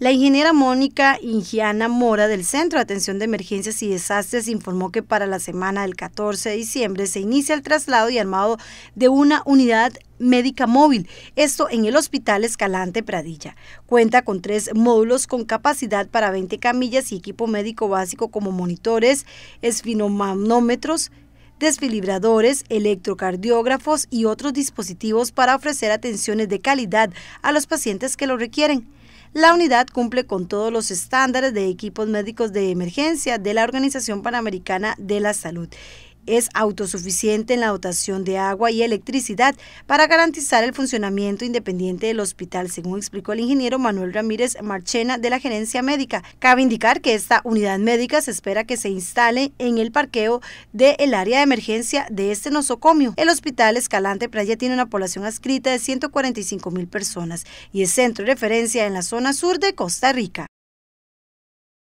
La ingeniera Mónica Ingiana Mora del Centro de Atención de Emergencias y Desastres informó que para la semana del 14 de diciembre se inicia el traslado y armado de una unidad médica móvil, esto en el Hospital Escalante Pradilla. Cuenta con tres módulos con capacidad para 20 camillas y equipo médico básico como monitores, esfinomanómetros, desfilibradores, electrocardiógrafos y otros dispositivos para ofrecer atenciones de calidad a los pacientes que lo requieren. La unidad cumple con todos los estándares de equipos médicos de emergencia de la Organización Panamericana de la Salud es autosuficiente en la dotación de agua y electricidad para garantizar el funcionamiento independiente del hospital, según explicó el ingeniero Manuel Ramírez Marchena de la Gerencia Médica. Cabe indicar que esta unidad médica se espera que se instale en el parqueo del área de emergencia de este nosocomio. El hospital Escalante Playa tiene una población adscrita de 145 mil personas y es centro de referencia en la zona sur de Costa Rica.